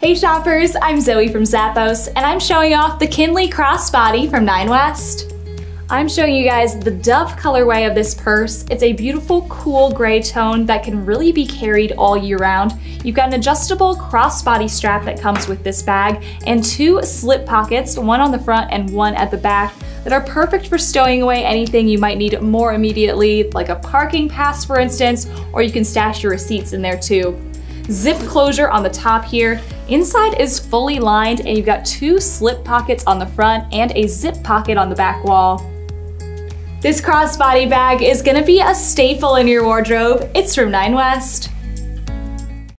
Hey shoppers, I'm Zoe from Zappos, and I'm showing off the Kinleigh Crossbody from Nine West. I'm showing you guys the Dove colorway of this purse. It's a beautiful, cool gray tone that can really be carried all year round. You've got an adjustable crossbody strap that comes with this bag, and two slip pockets, one on the front and one at the back, that are perfect for stowing away anything you might need more immediately, like a parking pass for instance, or you can stash your receipts in there too zip closure on the top here. Inside is fully lined and you've got two slip pockets on the front and a zip pocket on the back wall. This crossbody bag is gonna be a staple in your wardrobe. It's from Nine West.